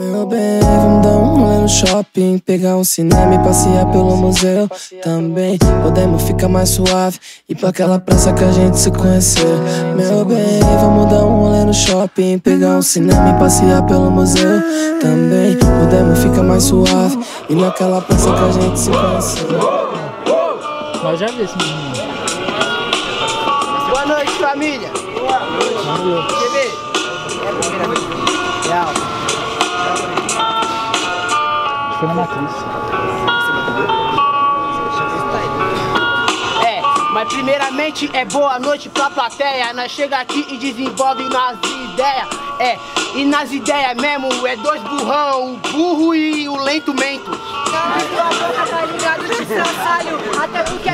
Meu bem, vamos dar um rolê no shopping Pegar um cinema e passear pelo museu Também. Podemos ficar mais suave Ir pra aquela praça que a gente se conheceu Meu bem, vamos dar um rolê no shopping Pegar um cinema e passear pelo museu Também. Podemos ficar mais suave Ir naquela praça que a gente se conheceu Nós já vi esse menino. Boa noite, família. Boa noite. Quer ver? É a primeira vez. Real matriz. É, mas primeiramente é boa noite pra plateia. Nós chega aqui e desenvolve nas ideias. É, e nas ideias mesmo é dois burrão, o burro e o lento mento. Tá ligado, te traçalho Até porque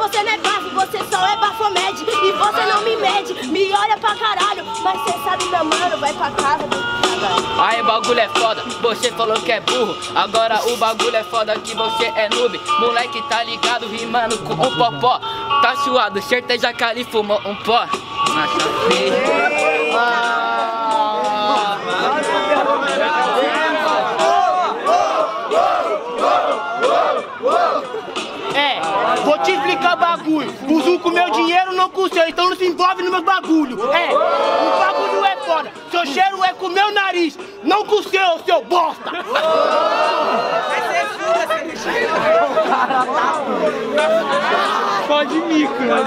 você não é bafo, você só é bafomed E você não me mede, me olha pra caralho. Mas cê sabe, meu mano, vai pra casa do Aí bagulho é foda, você falou que é burro. Agora o bagulho é foda que você é noob. Moleque tá ligado, rimando com um popó. Tá suado, certeza que ali fumou um pó. Nossa, feio te explicar o bagulho. Uso com meu dinheiro, não com o seu, então não se envolve no meu bagulho. É, o bagulho é foda. Seu cheiro é com o meu nariz, não com o seu, seu bosta. Pode micro, mas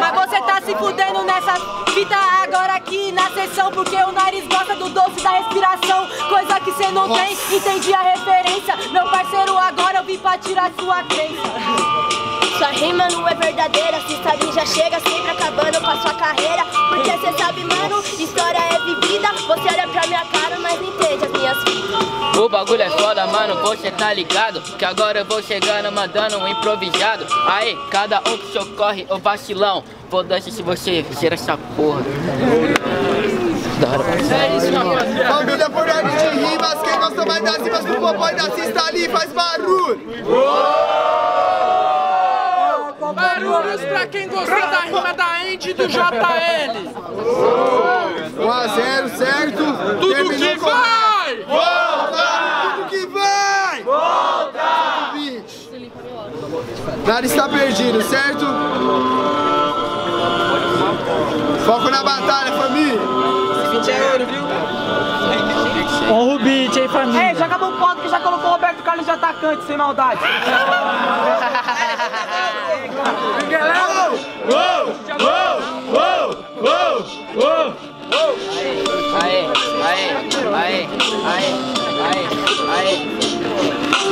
Mas você tá se fudendo nessa fita agora aqui na sessão Porque o nariz gosta do doce da respiração Coisa que cê não tem, entendi a referência. Meu parceiro, agora eu vim pra tirar sua crença Sua rima não é verdadeira, se sabe já chega sempre acabando com a sua carreira. Porque cê sabe, mano, história é vivida. Você olha pra minha cara, mas não entende as minhas vidas. O bagulho é foda, mano, você tá ligado? Que agora eu vou chegando, mandando um improvisado. Aí, cada um que socorre, o vacilão. Foda-se se você cheira essa porra. Da hora É isso, rapaziada. Família por ordem de rimas, quem gosta mais das rimas do Popó e da Cista ali faz barulho. Barulhos pra quem gostou da rima da Andy e do JL. 1 a 0, certo? Tudo Terminou que com- vai! Tudo que vai! Volta! Nada está perdido, certo? Foco na batalha, família! Honra o beat, hein, família? Ei, joga no ponto que já colocou o Roberto Carlos de atacante, sem maldade.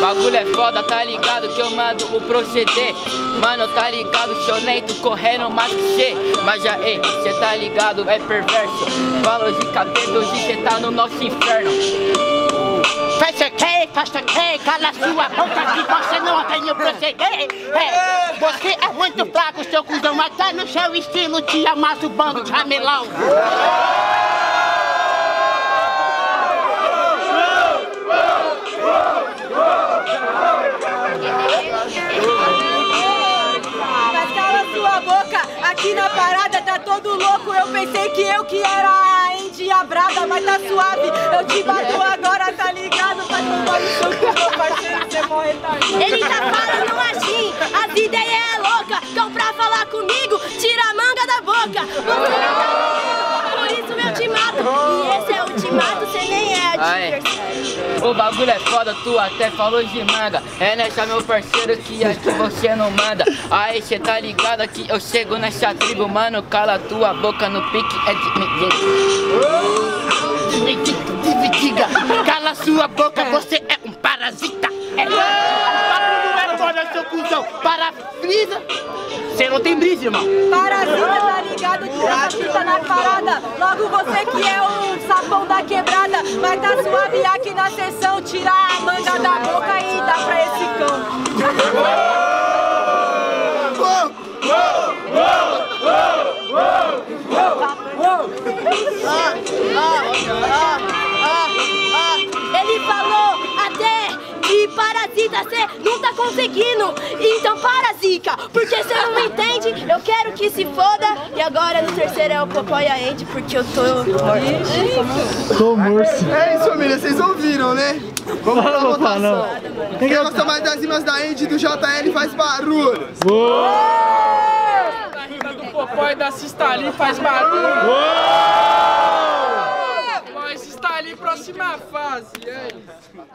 Bagulho é foda, tá ligado que eu mando o proceder Mano, tá ligado, chonento, correndo mais que cê Mas já, ei, cê tá ligado, é perverso Fala de capeta, hoje cê tá no nosso inferno Fecha que, fecha que, cala sua boca que você não tem o proceder. É, você é muito fraco, seu cuzão, mas tá no seu estilo, te amassa o bando de ramelão. Mas cala sua boca, aqui na parada tá todo louco Eu pensei que eu que era a Andy a brada, mas tá suave Eu te bato Ele tá falando assim, as ideias é louca. Então pra falar comigo, tira a manga da boca. Você não tá por isso eu te mato. E esse é o ultimato, você nem é adversário O bagulho é foda, tu até falou de manga. É nessa meu parceiro que aqui você não manda. Aí cê tá ligado que eu chego nessa tribo Mano, cala tua boca no pique é de... Diga, cala sua boca, você Parafrisa. Você não tem brisa, irmão. Parasita, tá ligado? Fita na parada Logo você que é o sapão da quebrada Vai tá suave aqui na sessão Tirar a manga da boca e dá pra esse cão Parasita, cê não tá zica. Porque você não me entende, eu quero que se foda. E agora no terceiro é o Popó e a Andy, porque eu tô Tô morto. É isso, família, vocês ouviram, né? Vamos pra Não, votação. não. Quem gosta mais das rimas da Andy e do JL faz barulho. A rima do Popó e da Cistali faz barulho. Nós está ali, próxima fase. É isso.